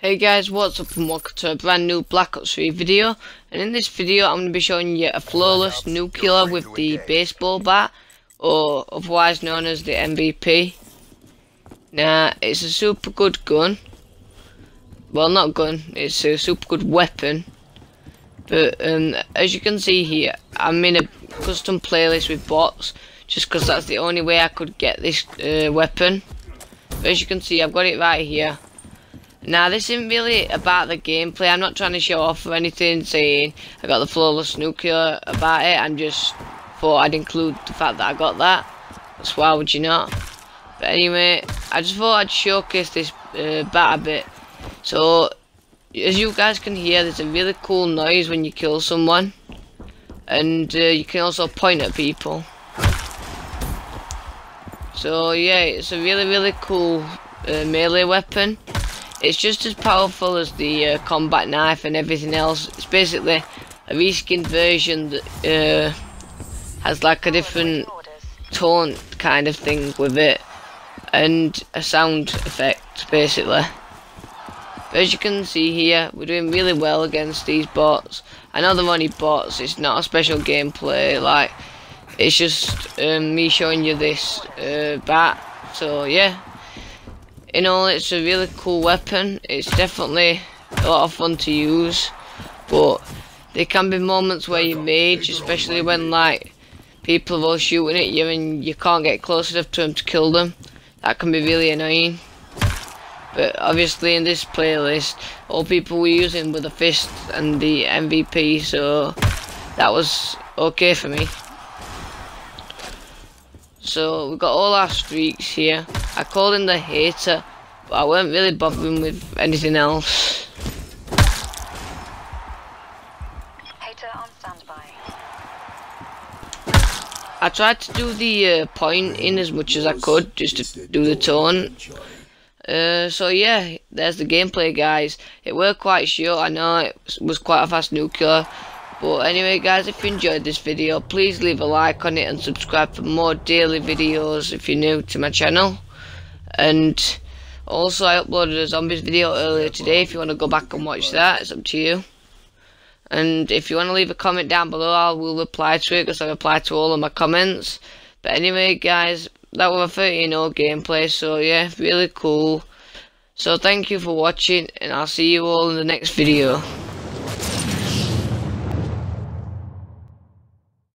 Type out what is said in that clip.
Hey guys, what's up and welcome to a brand new Black Ops 3 video and in this video I'm going to be showing you a flawless nuclear with the baseball bat or otherwise known as the MVP. Now it's a super good gun, well not gun, it's a super good weapon but um, as you can see here I'm in a custom playlist with bots just because that's the only way I could get this uh, weapon. But as you can see I've got it right here now this isn't really about the gameplay, I'm not trying to show off or anything saying I got the flawless nuclear about it, I'm just thought I'd include the fact that I got that, that's why would you not. But anyway, I just thought I'd showcase this uh, bat a bit. So, as you guys can hear, there's a really cool noise when you kill someone. And uh, you can also point at people. So yeah, it's a really really cool uh, melee weapon. It's just as powerful as the uh, combat knife and everything else. It's basically a reskinned version that uh, has like a different taunt kind of thing with it and a sound effect basically. But as you can see here, we're doing really well against these bots. I know they're only bots, it's not a special gameplay, like, it's just um, me showing you this uh, bat. So yeah, in all it's a really cool weapon. It's definitely a lot of fun to use but there can be moments where you rage especially when like people are all shooting at you and you can't get close enough to them to kill them. That can be really annoying. But obviously in this playlist all people were using were the fist and the MVP so that was okay for me. So we've got all our streaks here I called him the HATR, but I weren't really bothering with anything else. HATR on standby. I tried to do the uh, point in as much as I could, just to do the tone. Uh, so yeah, there's the gameplay guys. It worked quite short, I know it was quite a fast nuclear. But anyway guys, if you enjoyed this video, please leave a like on it and subscribe for more daily videos if you're new to my channel and also I uploaded a zombies video earlier today if you want to go back and watch that. It's up to you. And if you want to leave a comment down below I will reply to it because I reply to all of my comments. But anyway guys that was a 13 0 gameplay so yeah really cool. So thank you for watching and I'll see you all in the next video